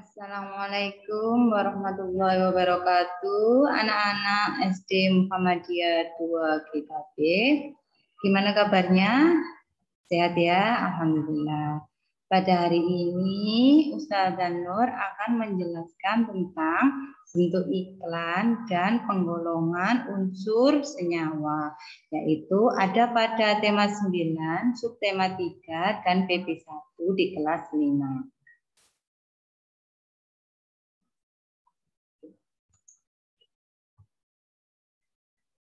Assalamualaikum warahmatullahi wabarakatuh. Anak-anak SD Muhammadiyah 2 GKB. Gimana kabarnya? Sehat ya? Alhamdulillah. Pada hari ini Ustazah Nur akan menjelaskan tentang bentuk iklan dan penggolongan unsur senyawa yaitu ada pada tema 9, subtema 3 dan PP1 di kelas 5.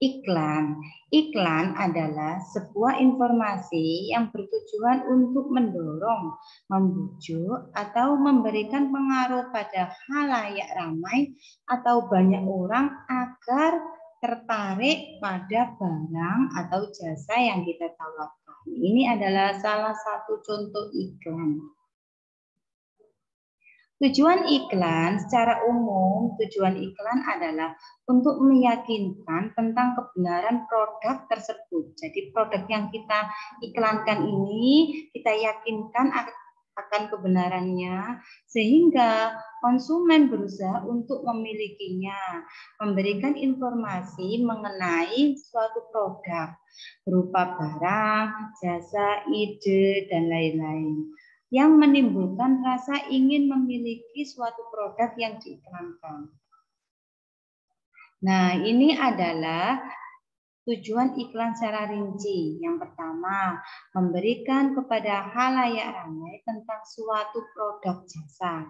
Iklan. Iklan adalah sebuah informasi yang bertujuan untuk mendorong, membujuk, atau memberikan pengaruh pada halayak ramai atau banyak orang agar tertarik pada barang atau jasa yang kita tawarkan. Ini adalah salah satu contoh iklan. Tujuan iklan secara umum, tujuan iklan adalah untuk meyakinkan tentang kebenaran produk tersebut. Jadi produk yang kita iklankan ini kita yakinkan akan kebenarannya sehingga konsumen berusaha untuk memilikinya, memberikan informasi mengenai suatu produk berupa barang, jasa, ide dan lain-lain yang menimbulkan rasa ingin memiliki suatu produk yang diiklankan. Nah, ini adalah tujuan iklan secara rinci. Yang pertama, memberikan kepada halayak ramai tentang suatu produk jasa.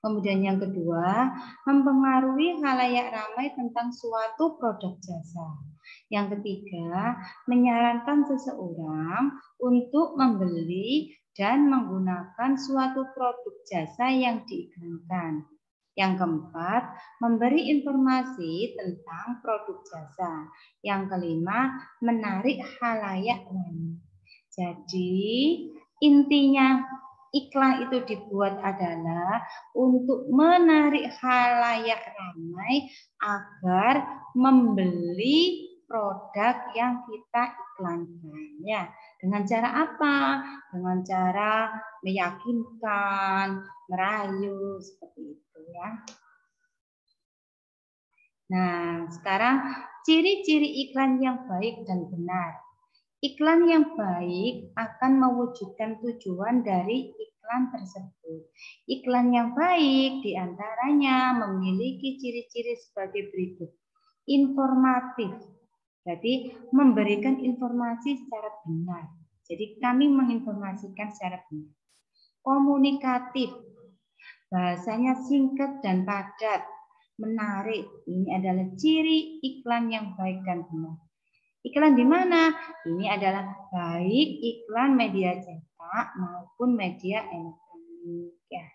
Kemudian yang kedua, mempengaruhi halayak ramai tentang suatu produk jasa. Yang ketiga, menyarankan seseorang untuk membeli dan menggunakan suatu produk jasa yang diiklankan. Yang keempat, memberi informasi tentang produk jasa. Yang kelima, menarik halayak lain. Jadi, intinya iklan itu dibuat adalah untuk menarik halayak ramai agar membeli produk yang kita iklankan ya. Dengan cara apa? Dengan cara meyakinkan, merayu seperti itu ya. Nah, sekarang ciri-ciri iklan yang baik dan benar. Iklan yang baik akan mewujudkan tujuan dari iklan tersebut. Iklan yang baik di antaranya memiliki ciri-ciri sebagai berikut. Informatif, jadi memberikan informasi secara benar. Jadi kami menginformasikan secara benar. Komunikatif. Bahasanya singkat dan padat, menarik. Ini adalah ciri iklan yang baik dan benar. Iklan di mana? Ini adalah baik iklan media cetak maupun media elektronik. Ya.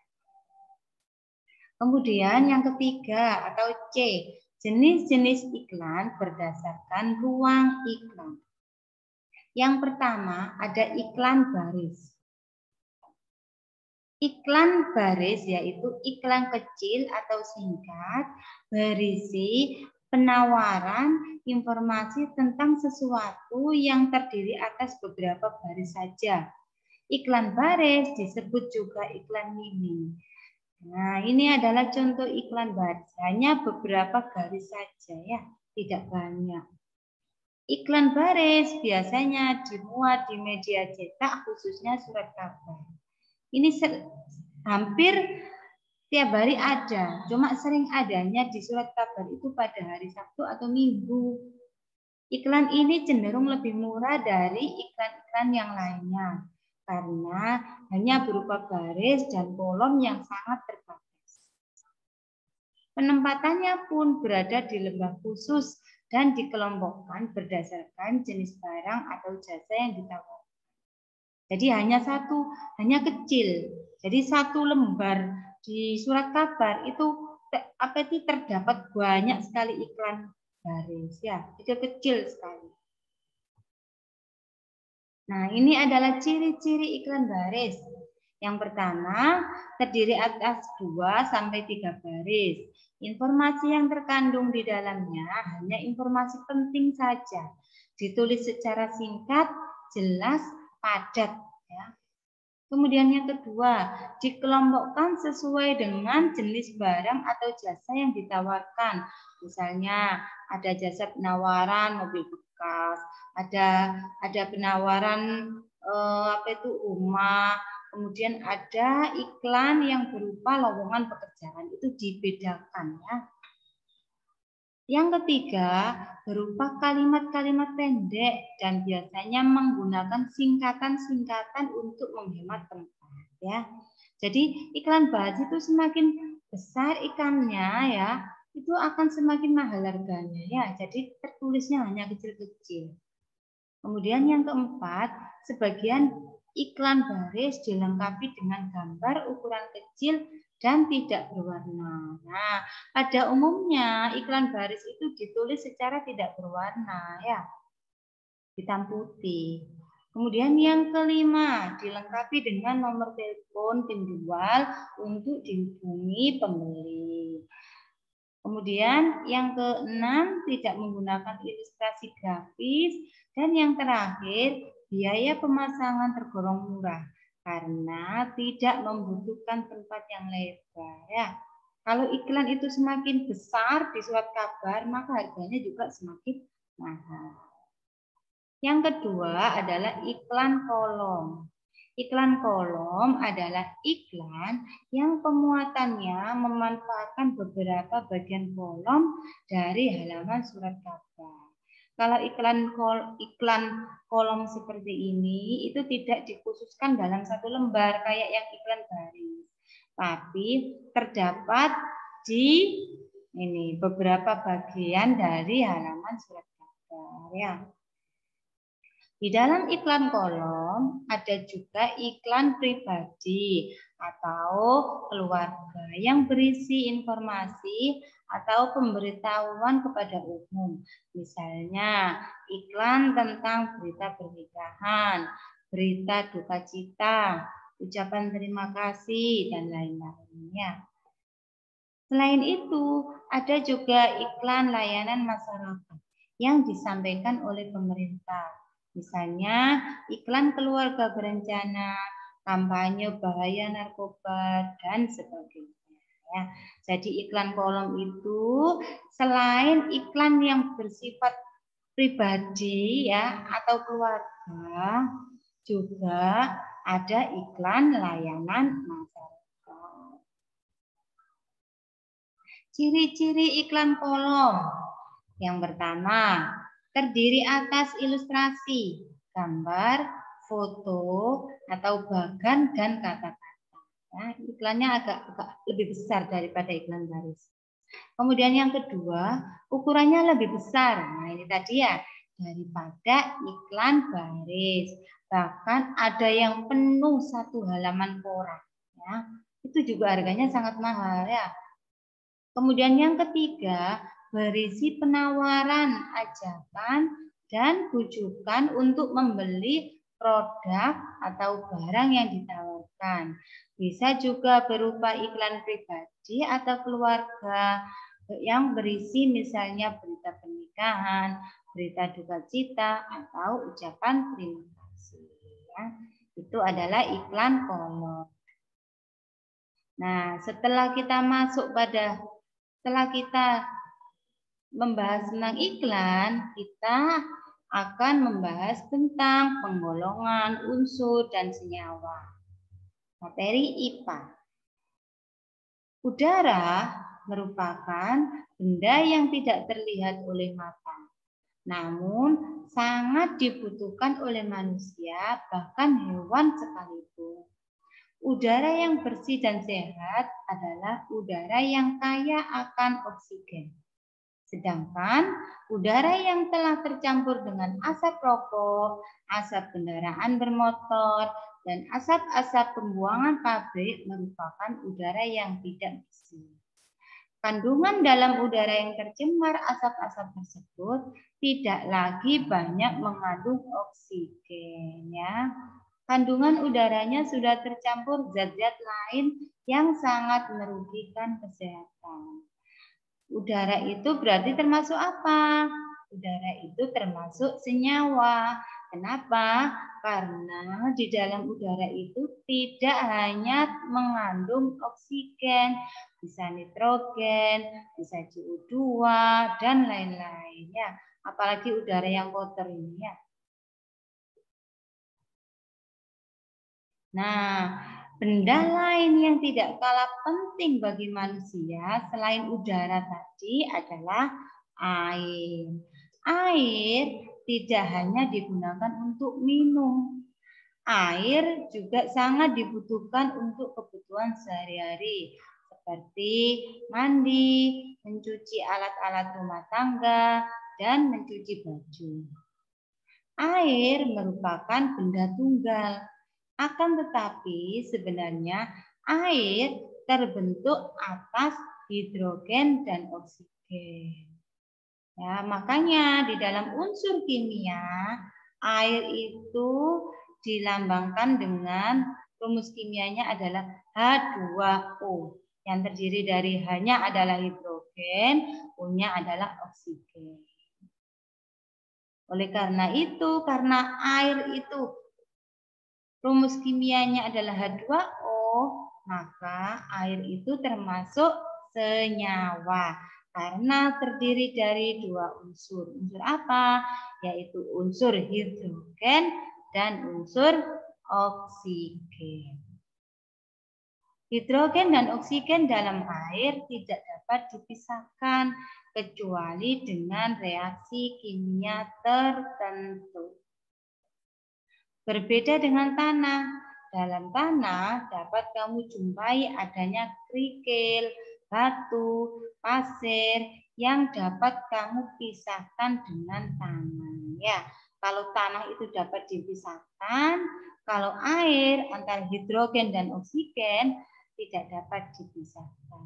Kemudian yang ketiga atau C, Jenis-jenis iklan berdasarkan ruang iklan. Yang pertama ada iklan baris. Iklan baris yaitu iklan kecil atau singkat berisi penawaran informasi tentang sesuatu yang terdiri atas beberapa baris saja. Iklan baris disebut juga iklan mini. Nah, ini adalah contoh iklan baris. Hanya beberapa garis saja ya, tidak banyak. Iklan baris biasanya dimuat di media cetak khususnya surat kabar. Ini hampir tiap hari ada, cuma sering adanya di surat kabar itu pada hari Sabtu atau Minggu. Iklan ini cenderung lebih murah dari iklan-iklan yang lainnya karena hanya berupa baris dan kolom yang sangat terbatas. Penempatannya pun berada di lembah khusus dan dikelompokkan berdasarkan jenis barang atau jasa yang ditawarkan. Jadi hanya satu, hanya kecil. Jadi satu lembar di surat kabar itu apa itu terdapat banyak sekali iklan baris ya, itu kecil sekali. Nah, ini adalah ciri-ciri iklan baris. Yang pertama, terdiri atas 2 sampai 3 baris. Informasi yang terkandung di dalamnya hanya informasi penting saja. Ditulis secara singkat, jelas, padat. Ya. Kemudian yang kedua, dikelompokkan sesuai dengan jenis barang atau jasa yang ditawarkan. Misalnya ada jasa penawaran mobil bekas, ada ada penawaran eh, apa itu rumah, kemudian ada iklan yang berupa lowongan pekerjaan itu dibedakan ya. Yang ketiga, berupa kalimat-kalimat pendek dan biasanya menggunakan singkatan-singkatan untuk menghemat tempat ya. Jadi iklan bahas itu semakin besar ikannya ya, itu akan semakin mahal harganya ya. Jadi tertulisnya hanya kecil-kecil. Kemudian yang keempat, sebagian iklan baris dilengkapi dengan gambar ukuran kecil dan tidak berwarna. Nah, pada umumnya iklan baris itu ditulis secara tidak berwarna ya. Hitam putih. Kemudian yang kelima, dilengkapi dengan nomor telepon penjual untuk dihubungi pembeli. Kemudian yang keenam, tidak menggunakan ilustrasi grafis. Dan yang terakhir, biaya pemasangan tergolong murah karena tidak membutuhkan tempat yang lebar ya. Kalau iklan itu semakin besar di surat kabar, maka harganya juga semakin mahal. Yang kedua adalah iklan kolom. Iklan kolom adalah iklan yang pemuatannya memanfaatkan beberapa bagian kolom dari halaman surat kabar. Kalau iklan kol, iklan kolom seperti ini itu tidak dikhususkan dalam satu lembar kayak yang iklan baris. Tapi terdapat di ini beberapa bagian dari halaman surat kabar ya. Di dalam iklan kolom ada juga iklan pribadi atau keluarga yang berisi informasi atau pemberitahuan kepada umum. Misalnya iklan tentang berita pernikahan, berita duka cita, ucapan terima kasih, dan lain-lainnya. Selain itu, ada juga iklan layanan masyarakat yang disampaikan oleh pemerintah. Misalnya iklan keluarga berencana, kampanye bahaya narkoba, dan sebagainya ya. Jadi iklan kolom itu selain iklan yang bersifat pribadi ya atau keluarga juga ada iklan layanan masyarakat. Ciri-ciri iklan kolom. Yang pertama, terdiri atas ilustrasi, gambar, foto, atau bagan dan kata-kata. Ya, iklannya agak, agak lebih besar daripada iklan baris. Kemudian yang kedua, ukurannya lebih besar. Nah ini tadi ya, daripada iklan baris. Bahkan ada yang penuh satu halaman koran. Ya, itu juga harganya sangat mahal ya. Kemudian yang ketiga, berisi penawaran, ajakan, dan bujukan untuk membeli produk atau barang yang ditawarkan. Bisa juga berupa iklan pribadi atau keluarga yang berisi misalnya berita pernikahan, berita duka cita, atau ucapan terima kasih. Ya. Itu adalah iklan kolom. Nah, setelah kita masuk pada, setelah kita membahas tentang iklan, kita akan membahas tentang penggolongan unsur dan senyawa materi IPA. Udara merupakan benda yang tidak terlihat oleh mata, namun sangat dibutuhkan oleh manusia, bahkan hewan sekalipun. Udara yang bersih dan sehat adalah udara yang kaya akan oksigen. Sedangkan udara yang telah tercampur dengan asap rokok, asap kendaraan bermotor, dan asap-asap pembuangan pabrik merupakan udara yang tidak bersih. Kandungan dalam udara yang tercemar asap-asap tersebut tidak lagi banyak mengandung oksigen ya. Kandungan udaranya sudah tercampur zat-zat lain yang sangat merugikan kesehatan. Udara itu berarti termasuk apa? Udara itu termasuk senyawa. Kenapa? Karena di dalam udara itu tidak hanya mengandung oksigen, bisa nitrogen, bisa CO2 dan lain-lain ya. Apalagi udara yang kotor ini ya. Nah, benda lain yang tidak kalah penting bagi manusia selain udara tadi adalah air. Air tidak hanya digunakan untuk minum. Air juga sangat dibutuhkan untuk kebutuhan sehari-hari seperti mandi, mencuci alat-alat rumah tangga, dan mencuci baju. Air merupakan benda tunggal. Akan tetapi sebenarnya air terbentuk atas hidrogen dan oksigen. Ya, makanya di dalam unsur kimia air itu dilambangkan dengan rumus kimianya adalah H2O yang terdiri dari hanya adalah hidrogen, O-nya adalah oksigen. Oleh karena itu, karena air itu rumus kimianya adalah H2O, maka air itu termasuk senyawa karena terdiri dari dua unsur. Unsur apa? Yaitu unsur hidrogen dan unsur oksigen. Hidrogen dan oksigen dalam air tidak dapat dipisahkan kecuali dengan reaksi kimia tertentu. Berbeda dengan tanah. Dalam tanah dapat kamu jumpai adanya kerikil, batu, pasir yang dapat kamu pisahkan dengan tangan. Ya, kalau tanah itu dapat dipisahkan, kalau air antara hidrogen dan oksigen tidak dapat dipisahkan.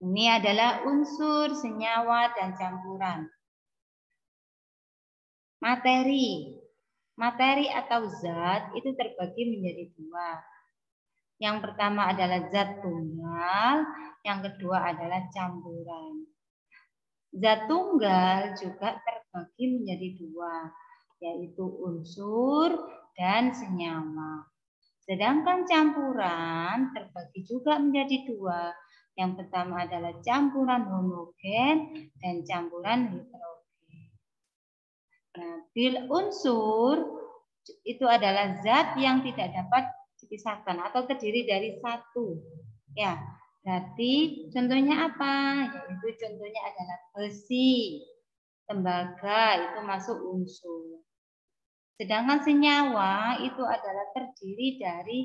Ini adalah unsur, senyawa, dan campuran. Materi. Materi atau zat itu terbagi menjadi dua. Yang pertama adalah zat tunggal, yang kedua adalah campuran. Zat tunggal juga terbagi menjadi dua, yaitu unsur dan senyawa. Sedangkan campuran terbagi juga menjadi dua. Yang pertama adalah campuran homogen dan campuran heterogen. Bil unsur itu adalah zat yang tidak dapat dipisahkan atau terdiri dari satu. Ya, berarti contohnya apa? Yaitu contohnya adalah besi, tembaga itu masuk unsur. Sedangkan senyawa itu adalah terdiri dari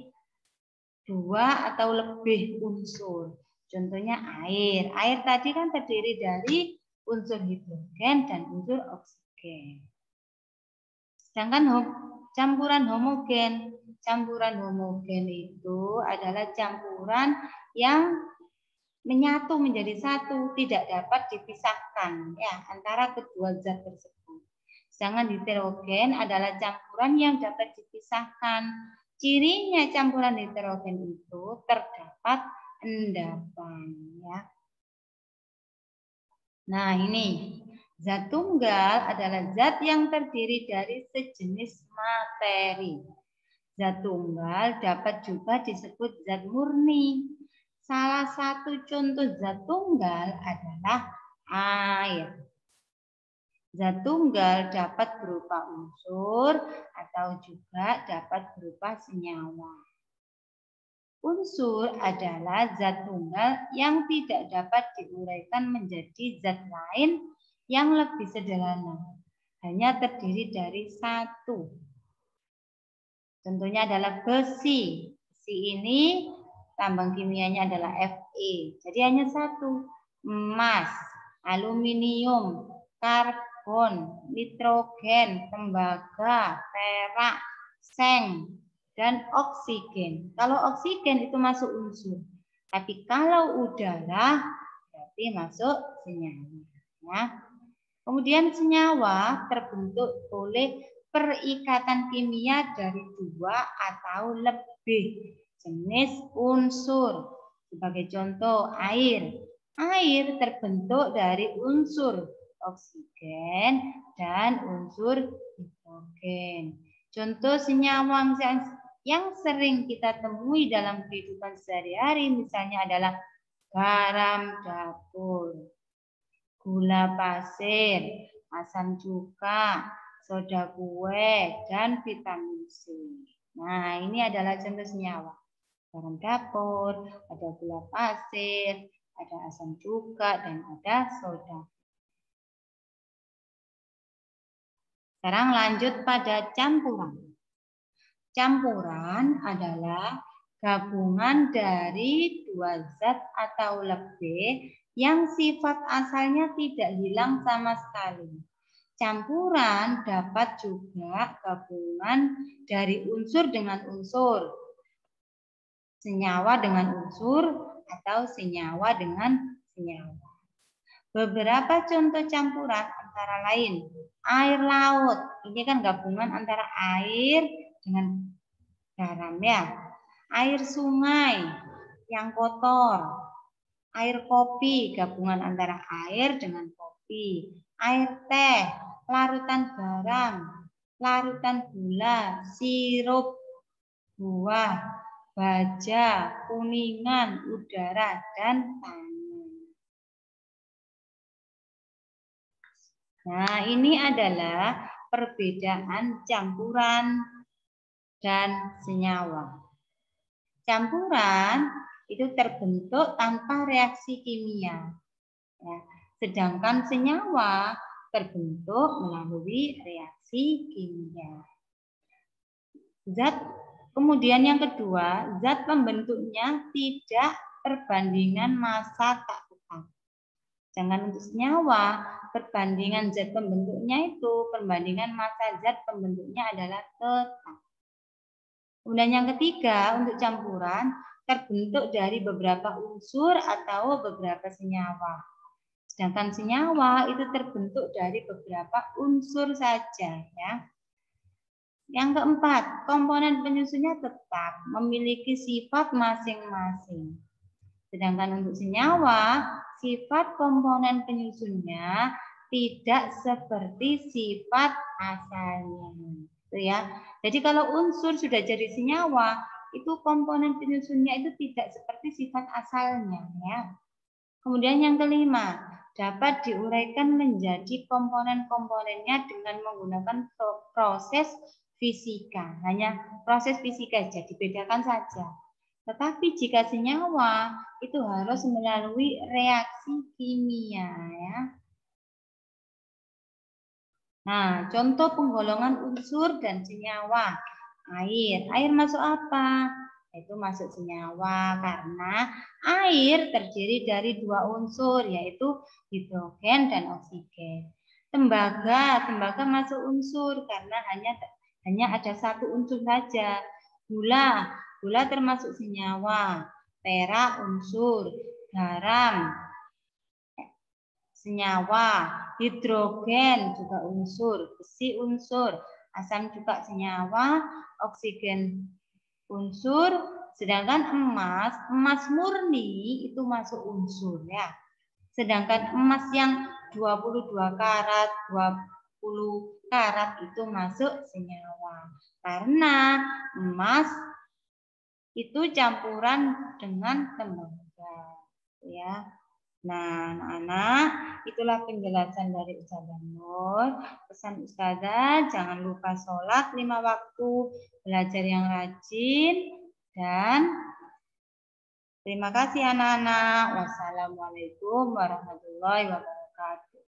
dua atau lebih unsur. Contohnya air. Air tadi kan terdiri dari unsur hidrogen dan unsur oksigen. Sedangkan campuran homogen campuran homogen itu adalah campuran yang menyatu menjadi satu, tidak dapat dipisahkan ya antara kedua zat tersebut. Sedangkan heterogen adalah campuran yang dapat dipisahkan. Cirinya campuran heterogen itu terdapat endapan ya. Nah, ini zat tunggal adalah zat yang terdiri dari sejenis materi. Zat tunggal dapat juga disebut zat murni. Salah satu contoh zat tunggal adalah air. Zat tunggal dapat berupa unsur atau juga dapat berupa senyawa. Unsur adalah zat tunggal yang tidak dapat diuraikan menjadi zat lain yang lebih sederhana. Hanya terdiri dari satu Tentunya adalah besi. Besi ini tambang kimianya adalah Fe. Jadi hanya satu. Emas, aluminium, karbon, nitrogen, tembaga, perak, seng, dan oksigen. Kalau oksigen itu masuk unsur. Tapi kalau udara berarti masuk senyawa. Ya. Kemudian senyawa terbentuk oleh perikatan kimia dari dua atau lebih jenis unsur. Sebagai contoh, air. Air terbentuk dari unsur oksigen, dan unsur hidrogen. Contoh senyawa yang sering kita temui dalam kehidupan sehari-hari misalnya adalah garam dapur, gula pasir, asam cuka, soda kue, dan vitamin C. Nah, ini adalah contoh senyawa. Garam dapur, ada gula pasir, ada asam cuka, dan ada soda Sekarang lanjut pada campuran. Campuran adalah gabungan dari dua zat atau lebih yang sifat asalnya tidak hilang sama sekali. Campuran dapat juga gabungan dari unsur dengan unsur, senyawa dengan unsur, atau senyawa dengan senyawa. Beberapa contoh campuran antara lain air laut. Ini kan gabungan antara air dengan garam ya. Air sungai yang kotor. Air kopi gabungan antara air dengan kopi. Air teh, larutan garam, larutan gula, sirup buah, baja, kuningan, udara, dan tanah. Nah, ini adalah perbedaan campuran dan senyawa. Campuran itu terbentuk tanpa reaksi kimia. Ya. Sedangkan senyawa terbentuk melalui reaksi kimia. Zat kemudian yang kedua, zat pembentuknya tidak perbandingan massa tak tetap. Jangan untuk senyawa, perbandingan zat pembentuknya itu, perbandingan massa zat pembentuknya adalah tetap. Kemudian yang ketiga, untuk campuran terbentuk dari beberapa unsur atau beberapa senyawa. Sedangkan senyawa itu terbentuk dari beberapa unsur saja ya. Yang keempat, komponen penyusunnya tetap memiliki sifat masing-masing. Sedangkan untuk senyawa, sifat komponen penyusunnya tidak seperti sifat asalnya. Itu ya. Jadi kalau unsur sudah jadi senyawa, itu komponen penyusunnya itu tidak seperti sifat asalnya ya. Kemudian yang kelima, dapat diuraikan menjadi komponen-komponennya dengan menggunakan proses fisika. Hanya proses fisika saja, dibedakan saja. Tetapi jika senyawa itu harus melalui reaksi kimia ya. Nah, contoh penggolongan unsur dan senyawa. Air. Air masuk apa? Itu masuk senyawa karena air terdiri dari dua unsur yaitu hidrogen dan oksigen. Tembaga, tembaga masuk unsur karena hanya hanya ada satu unsur saja. Gula, gula termasuk senyawa. Perak unsur, garam senyawa, hidrogen juga unsur, besi unsur, asam juga senyawa, oksigen unsur, sedangkan emas, emas murni itu masuk unsur ya. Sedangkan emas yang 22 karat, 20 karat itu masuk senyawa. Karena emas itu campuran dengan tembaga ya. Nah, anak-anak, itulah penjelasan dari Ustazah Nur. Pesan Ustazah, jangan lupa sholat lima waktu, belajar yang rajin, dan terima kasih anak-anak. Wassalamualaikum warahmatullahi wabarakatuh.